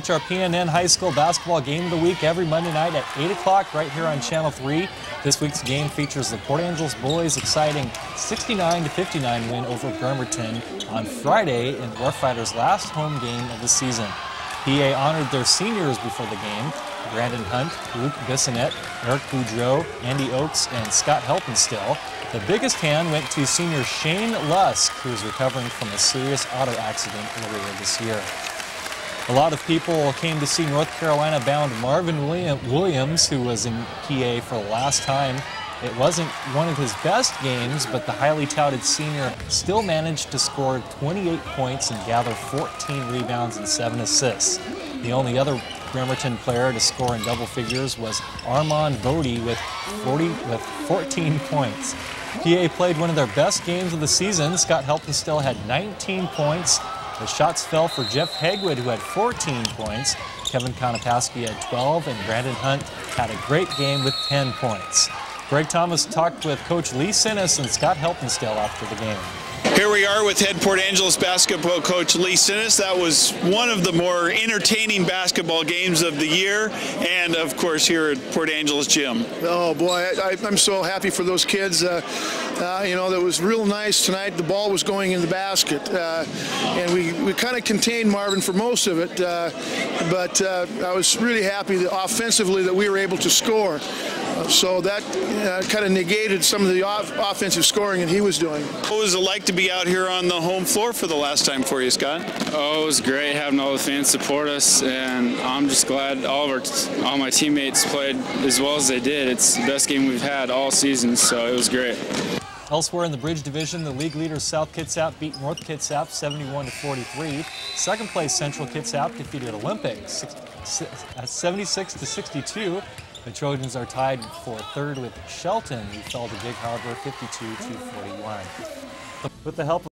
Watch our PNN High School basketball game of the week every Monday night at 8 o'clock right here on Channel 3. This week's game features the Port Angeles Boys' exciting 69-59 win over Bremerton on Friday in Rough Roughriders' last home game of the season. PA honored their seniors before the game. Brandon Hunt, Luke Bissonette, Eric Boudreau, Andy Oakes, and Scott Helpenstill. The biggest hand went to senior Shane Lusk, who is recovering from a serious auto accident earlier this year. A lot of people came to see North Carolina bound Marvin Williams, who was in PA for the last time. It wasn't one of his best games, but the highly touted senior still managed to score 28 points and gather 14 rebounds and 7 assists. The only other Bremerton player to score in double figures was Armand Bodie with 40 with 14 points. PA played one of their best games of the season. Scott Helpenstill had 19 points. The shots fell for Jeff Hagwood, who had 14 points. Kevin Konopowski had 12, and Brandon Hunt had a great game with 10 points. Greg Thomas talked with Coach Lee Sinnis and Scott Helpenstill after the game. Here we are with head Port Angeles basketball coach Lee Sinnis. That was one of the more entertaining basketball games of the year, and of course here at Port Angeles Gym. Oh boy, I, am so happy for those kids. Uh, uh, you know, that was real nice tonight. The ball was going in the basket, uh, and we, we kind of contained Marvin for most of it. Uh, but uh, I was really happy that offensively that we were able to score. So that uh, kind of negated some of the off offensive scoring that he was doing. What was it like to be out here on the home floor for the last time for you, Scott? Oh, it was great having all the fans support us, and I'm just glad all of our all my teammates played as well as they did. It's the best game we've had all season, so it was great. Elsewhere in the Bridge Division, the league leaders South Kitsap beat North Kitsap 71 to 43. Second place Central Kitsap defeated Olympic 76 to 62. The Trojans are tied for third with Shelton, who fell to Gig Harbor 52 to 41. With the help